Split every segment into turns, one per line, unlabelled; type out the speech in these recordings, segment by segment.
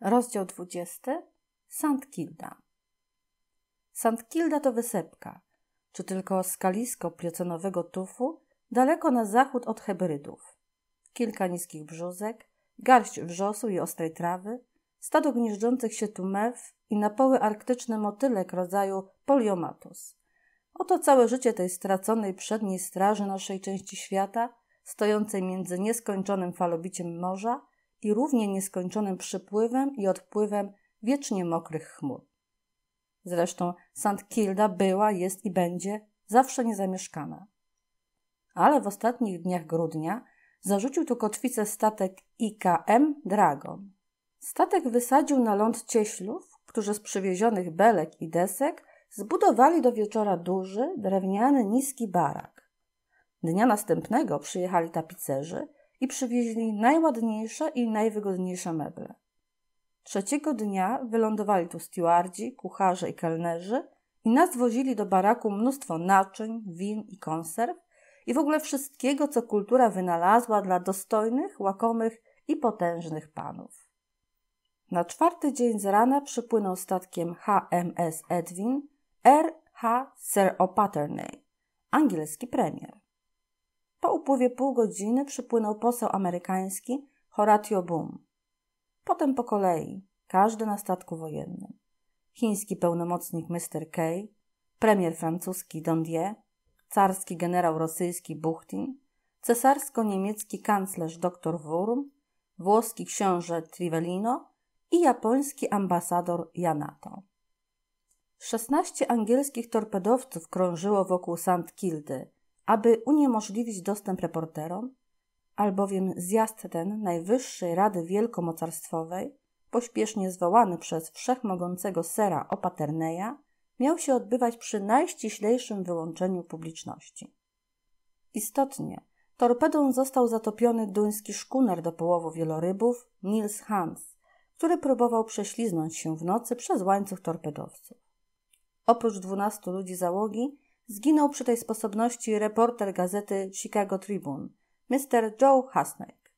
Rozdział 20. St. Kilda. St. Kilda to wysepka, czy tylko skalisko pliocenowego tufu, daleko na zachód od Hebrydów. Kilka niskich brzózek, garść wrzosu i ostrej trawy, stado gnieżdżących się tu mew i napoły arktyczne motylek rodzaju poliomatus. Oto całe życie tej straconej przedniej straży naszej części świata, stojącej między nieskończonym falobiciem morza – i równie nieskończonym przypływem i odpływem wiecznie mokrych chmur. Zresztą St. Kilda była, jest i będzie zawsze niezamieszkana. Ale w ostatnich dniach grudnia zarzucił tu kotwicę statek IKM Dragon. Statek wysadził na ląd cieślów, którzy z przywiezionych belek i desek zbudowali do wieczora duży, drewniany, niski barak. Dnia następnego przyjechali tapicerzy i przywieźli najładniejsze i najwygodniejsze meble. Trzeciego dnia wylądowali tu stewardzi, kucharze i kelnerzy i nas wozili do baraku mnóstwo naczyń, win i konserw i w ogóle wszystkiego, co kultura wynalazła dla dostojnych, łakomych i potężnych panów. Na czwarty dzień z rana przypłynął statkiem HMS Edwin R.H. Sir O'Patterney, angielski premier. Po upływie pół godziny przypłynął poseł amerykański Horatio Boom. Potem po kolei, każdy na statku wojennym. Chiński pełnomocnik Mr. Kay, premier francuski Dondier, carski generał rosyjski Buchtin, cesarsko-niemiecki kanclerz dr Wurm, włoski książę Trivellino i japoński ambasador Yanato. Szesnaście angielskich torpedowców krążyło wokół St. Kildy, aby uniemożliwić dostęp reporterom, albowiem zjazd ten Najwyższej Rady Wielkomocarstwowej, pośpiesznie zwołany przez wszechmogącego sera Opaterneja, miał się odbywać przy najściślejszym wyłączeniu publiczności. Istotnie, torpedą został zatopiony duński szkuner do połowu wielorybów Nils Hans, który próbował prześliznąć się w nocy przez łańcuch torpedowców. Oprócz dwunastu ludzi załogi Zginął przy tej sposobności reporter gazety Chicago Tribune, Mr. Joe Hasnake.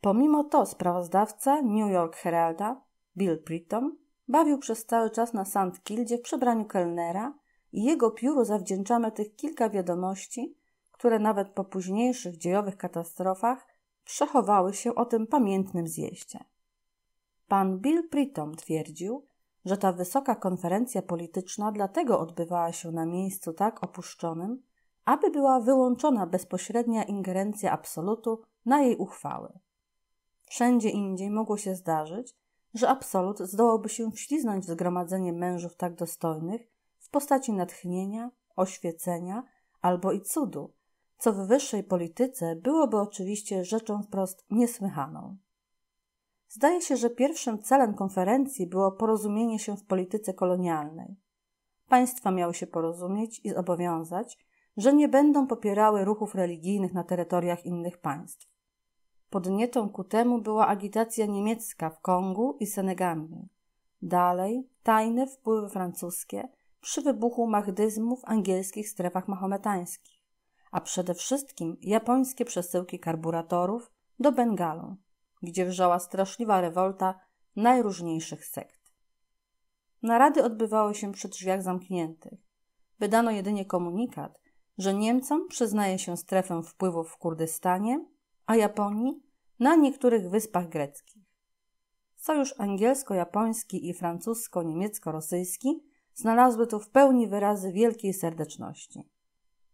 Pomimo to sprawozdawca New York Heralda, Bill Pritom, bawił przez cały czas na St. Kildzie w przebraniu kelnera i jego pióru zawdzięczamy tych kilka wiadomości, które nawet po późniejszych dziejowych katastrofach przechowały się o tym pamiętnym zjeździe. Pan Bill Pritom twierdził, że ta wysoka konferencja polityczna dlatego odbywała się na miejscu tak opuszczonym, aby była wyłączona bezpośrednia ingerencja absolutu na jej uchwały. Wszędzie indziej mogło się zdarzyć, że absolut zdołałby się wśliznąć w zgromadzenie mężów tak dostojnych w postaci natchnienia, oświecenia albo i cudu, co w wyższej polityce byłoby oczywiście rzeczą wprost niesłychaną. Zdaje się, że pierwszym celem konferencji było porozumienie się w polityce kolonialnej. Państwa miały się porozumieć i zobowiązać, że nie będą popierały ruchów religijnych na terytoriach innych państw. Podnietą ku temu była agitacja niemiecka w Kongu i Senegambii. Dalej tajne wpływy francuskie przy wybuchu mahdyzmu w angielskich strefach mahometańskich, a przede wszystkim japońskie przesyłki karburatorów do Bengalu gdzie wrzała straszliwa rewolta najróżniejszych sekt. Narady odbywały się przy drzwiach zamkniętych. Wydano jedynie komunikat, że Niemcom przyznaje się strefę wpływów w Kurdystanie, a Japonii na niektórych wyspach greckich. Sojusz angielsko-japoński i francusko-niemiecko-rosyjski znalazły tu w pełni wyrazy wielkiej serdeczności.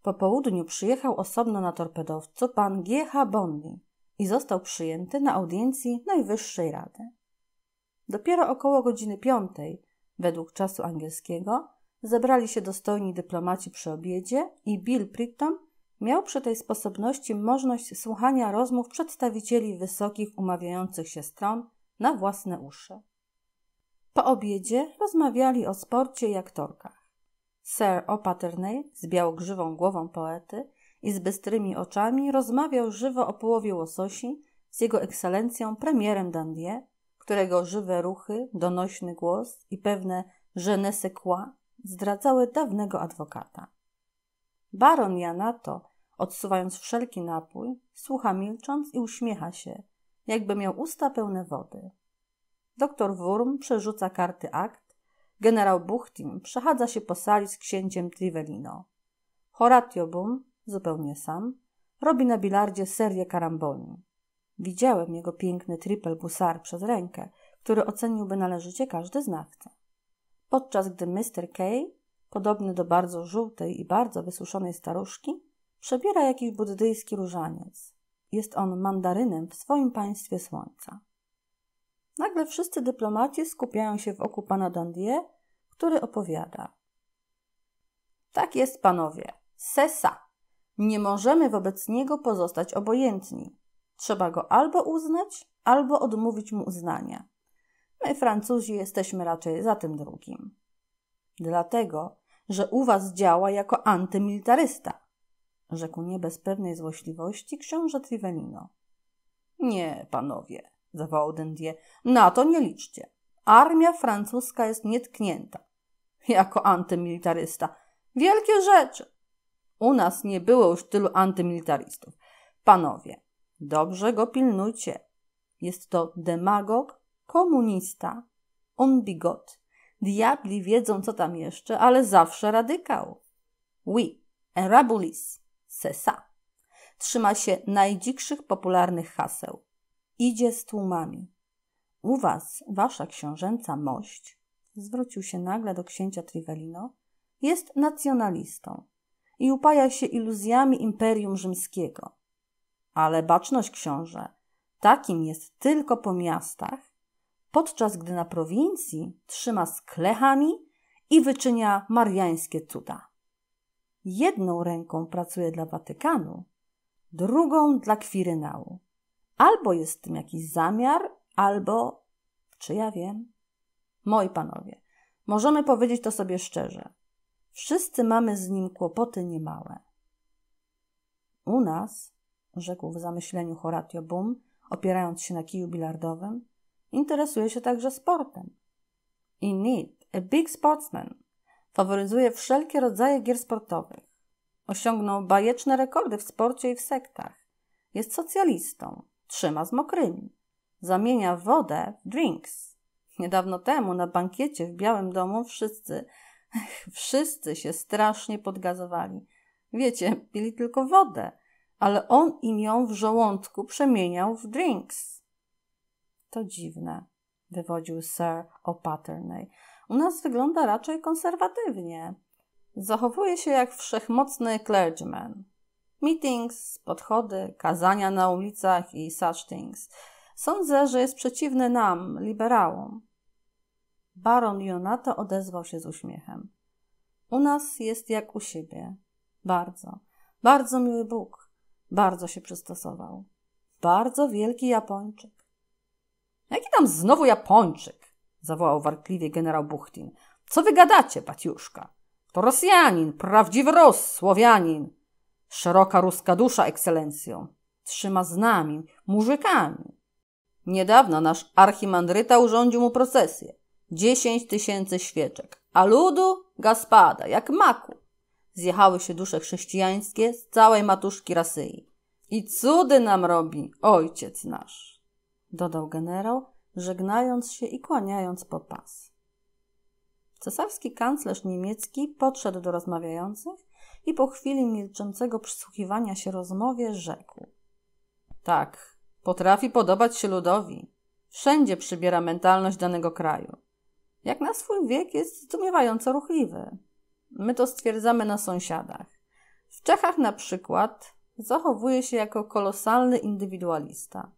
Po południu przyjechał osobno na torpedowcu pan G. H. Bondi, i został przyjęty na audiencji Najwyższej Rady. Dopiero około godziny piątej, według czasu angielskiego, zebrali się dostojni dyplomaci przy obiedzie i Bill Pritton miał przy tej sposobności możliwość słuchania rozmów przedstawicieli wysokich umawiających się stron na własne uszy. Po obiedzie rozmawiali o sporcie i aktorkach. Sir O'Patterney z białogrzywą głową poety i z bystrymi oczami rozmawiał żywo o połowie łososi z jego ekscelencją premierem Dandier, którego żywe ruchy, donośny głos i pewne je ne sais quoi zdradzały dawnego adwokata. Baron Janato, odsuwając wszelki napój, słucha milcząc i uśmiecha się, jakby miał usta pełne wody. Doktor Wurm przerzuca karty akt. Generał Buchtin przechadza się po sali z księciem Trivellino. Horatio Bum, zupełnie sam, robi na bilardzie serię karamboli. Widziałem jego piękny triple gusar przez rękę, który oceniłby należycie każdy znawca. Podczas gdy Mr. Kay, podobny do bardzo żółtej i bardzo wysuszonej staruszki, przebiera jakiś buddyjski różaniec. Jest on mandarynem w swoim państwie słońca. Nagle wszyscy dyplomaci skupiają się wokół pana Dandie, który opowiada. Tak jest, panowie. Sesa. Nie możemy wobec niego pozostać obojętni. Trzeba go albo uznać, albo odmówić mu uznania. My, Francuzi, jesteśmy raczej za tym drugim. Dlatego, że u was działa jako antymilitarysta, rzekł nie bez pewnej złośliwości książę Trivellino. Nie, panowie, zawołał Dendier, na to nie liczcie. Armia francuska jest nietknięta. Jako antymilitarysta. Wielkie rzeczy. U nas nie było już tylu antymilitarystów. Panowie, dobrze go pilnujcie. Jest to demagog, komunista, on bigot. Diabli wiedzą, co tam jeszcze, ale zawsze radykał. Oui, un rabulis, c'est ça. Trzyma się najdzikszych popularnych haseł. Idzie z tłumami. U was, wasza książęca mość, zwrócił się nagle do księcia Trivellino, jest nacjonalistą i upaja się iluzjami Imperium Rzymskiego. Ale baczność książę, takim jest tylko po miastach, podczas gdy na prowincji trzyma z klechami i wyczynia mariańskie cuda. Jedną ręką pracuje dla Watykanu, drugą dla kwirynału. Albo jest w tym jakiś zamiar, albo, czy ja wiem? Moi panowie, możemy powiedzieć to sobie szczerze. Wszyscy mamy z nim kłopoty niemałe. U nas, rzekł w zamyśleniu Horatio Bum, opierając się na kiju bilardowym, interesuje się także sportem. Indeed, a big sportsman. Faworyzuje wszelkie rodzaje gier sportowych. Osiągnął bajeczne rekordy w sporcie i w sektach. Jest socjalistą. Trzyma z mokrymi. Zamienia wodę w drinks. Niedawno temu na bankiecie w Białym Domu wszyscy, wszyscy się strasznie podgazowali. Wiecie, pili tylko wodę, ale on im ją w żołądku przemieniał w drinks. To dziwne, wywodził Sir O'Patterney. U nas wygląda raczej konserwatywnie. Zachowuje się jak wszechmocny clergyman. Meetings, podchody, kazania na ulicach i such things. Sądzę, że jest przeciwny nam, liberałom. Baron Jonato odezwał się z uśmiechem. U nas jest jak u siebie. Bardzo, bardzo miły Bóg. Bardzo się przystosował. Bardzo wielki Japończyk. Jaki tam znowu Japończyk? zawołał warkliwie generał Buchtin. Co wy gadacie, Patiuszka? To Rosjanin, prawdziwy Ros, Słowianin. Szeroka ruska dusza, ekscelencją. Trzyma z nami, murzykami. Niedawno nasz archimandryta urządził mu procesję. Dziesięć tysięcy świeczek, a ludu gaspada, jak maku. Zjechały się dusze chrześcijańskie z całej matuszki Rasyi. I cudy nam robi ojciec nasz dodał generał, żegnając się i kłaniając po pas. Cesarski kanclerz niemiecki podszedł do rozmawiających i po chwili milczącego przysłuchiwania się rozmowie rzekł: Tak, potrafi podobać się ludowi. Wszędzie przybiera mentalność danego kraju. Jak na swój wiek jest zdumiewająco ruchliwy. My to stwierdzamy na sąsiadach. W Czechach na przykład zachowuje się jako kolosalny indywidualista.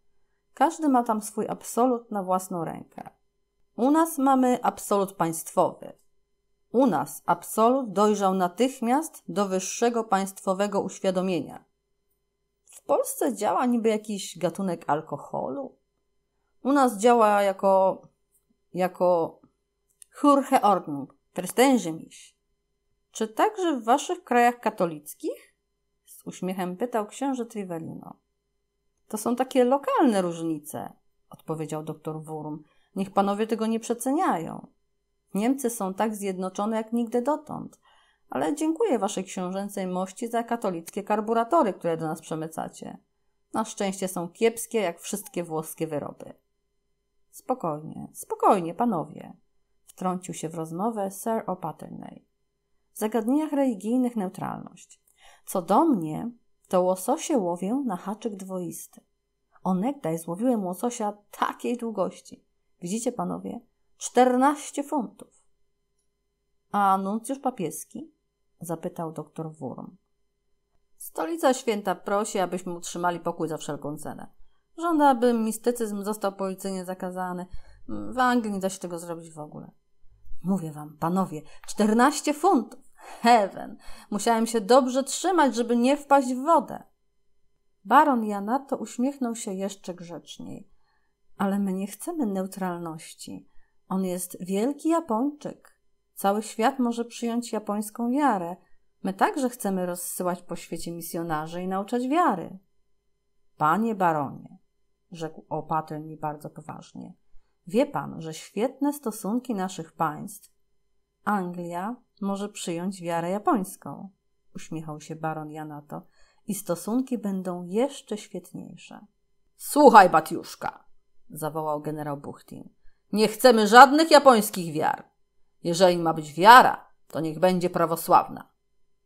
Każdy ma tam swój absolut na własną rękę. U nas mamy absolut państwowy. U nas absolut dojrzał natychmiast do wyższego państwowego uświadomienia. W Polsce działa niby jakiś gatunek alkoholu. U nas działa jako, jako Hurche Ordnung, mich. Czy także w waszych krajach katolickich? Z uśmiechem pytał książę Trivellino. To są takie lokalne różnice, odpowiedział doktor Wurm. Niech panowie tego nie przeceniają. Niemcy są tak zjednoczone jak nigdy dotąd, ale dziękuję waszej książęcej mości za katolickie karburatory, które do nas przemycacie. Na szczęście są kiepskie jak wszystkie włoskie wyroby. Spokojnie, spokojnie, panowie, wtrącił się w rozmowę Sir O'Patterney. W zagadnieniach religijnych neutralność. Co do mnie, to łososie łowię na haczyk dwoisty. Onegdaj złowiłem łososia takiej długości. Widzicie, panowie? Czternaście funtów. A nuncjusz papieski? Zapytał doktor Wurm. Stolica Święta prosi, abyśmy utrzymali pokój za wszelką cenę. Żąda, aby mistycyzm został policyjnie zakazany. W Anglii nie da się tego zrobić w ogóle. Mówię wam, panowie, czternaście funtów. Heaven. Musiałem się dobrze trzymać, żeby nie wpaść w wodę. Baron Janato uśmiechnął się jeszcze grzeczniej. Ale my nie chcemy neutralności. On jest wielki Japończyk. Cały świat może przyjąć japońską wiarę. My także chcemy rozsyłać po świecie misjonarzy i nauczać wiary. Panie baronie, rzekł Opatryn bardzo poważnie, wie pan, że świetne stosunki naszych państw Anglia może przyjąć wiarę japońską, uśmiechał się baron Janato, i stosunki będą jeszcze świetniejsze. Słuchaj, Batiuszka, zawołał generał Buchtin. Nie chcemy żadnych japońskich wiar. Jeżeli ma być wiara, to niech będzie prawosławna.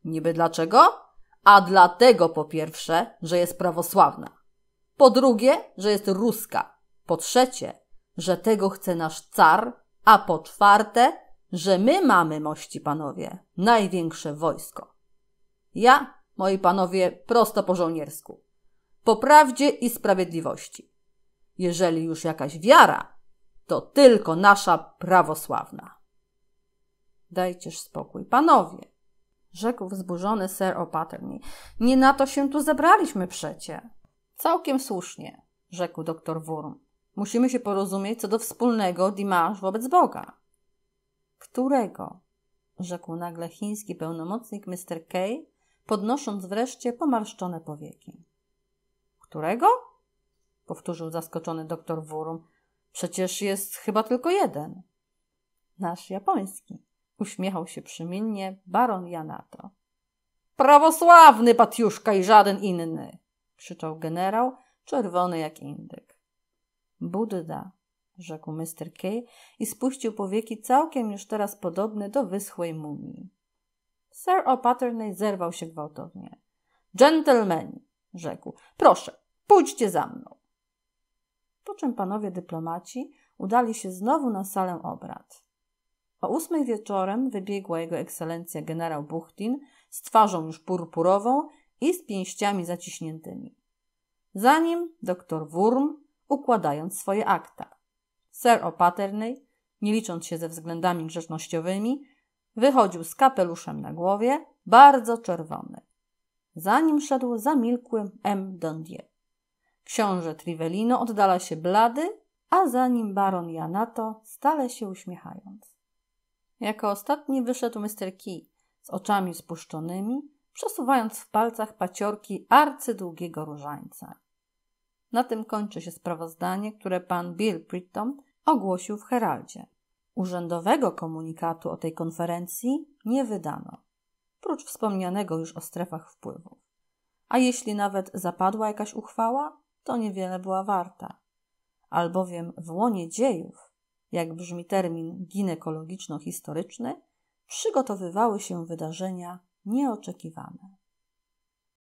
Niby dlaczego? A dlatego po pierwsze, że jest prawosławna. Po drugie, że jest ruska. Po trzecie, że tego chce nasz car. A po czwarte, że my mamy, mości panowie, największe wojsko. Ja, moi panowie, prosto po żołniersku. Po prawdzie i sprawiedliwości. Jeżeli już jakaś wiara, to tylko nasza prawosławna. Dajcież spokój, panowie, rzekł wzburzony Sir O'Patterney. Nie na to się tu zebraliśmy przecie. Całkiem słusznie, rzekł doktor Wurm. Musimy się porozumieć co do wspólnego dimanche wobec Boga. Którego? rzekł nagle chiński pełnomocnik Mr. Kay, podnosząc wreszcie pomarszczone powieki. Którego? powtórzył zaskoczony doktor Wurm. Przecież jest chyba tylko jeden. Nasz japoński. Uśmiechał się przymilnie baron Janato. Prawosławny Patiuszka i żaden inny! krzyczał generał, czerwony jak indyk. Budda, rzekł Mr. Kay i spuścił powieki całkiem już teraz podobne do wyschłej mumii. Sir O'Patterney zerwał się gwałtownie. Gentlemen, rzekł, proszę, pójdźcie za mną. Po czym panowie dyplomaci udali się znowu na salę obrad. O ósmej wieczorem wybiegła jego ekscelencja generał Buchtin z twarzą już purpurową i z pięściami zaciśniętymi. Za nim doktor Wurm, układając swoje akta. Sir O'Patterney, nie licząc się ze względami grzecznościowymi, wychodził z kapeluszem na głowie, bardzo czerwony. Za nim szedł zamilkły M. Dondier. Książę Trivelino oddala się blady, a za nim baron Janato, stale się uśmiechając. Jako ostatni wyszedł Mr. Key z oczami spuszczonymi, przesuwając w palcach paciorki arcydługiego różańca. Na tym kończy się sprawozdanie, które pan Bill Britton ogłosił w Heraldzie. Urzędowego komunikatu o tej konferencji nie wydano, prócz wspomnianego już o strefach wpływów. A jeśli nawet zapadła jakaś uchwała, to niewiele była warta, albowiem w łonie dziejów, jak brzmi termin ginekologiczno-historyczny, przygotowywały się wydarzenia nieoczekiwane.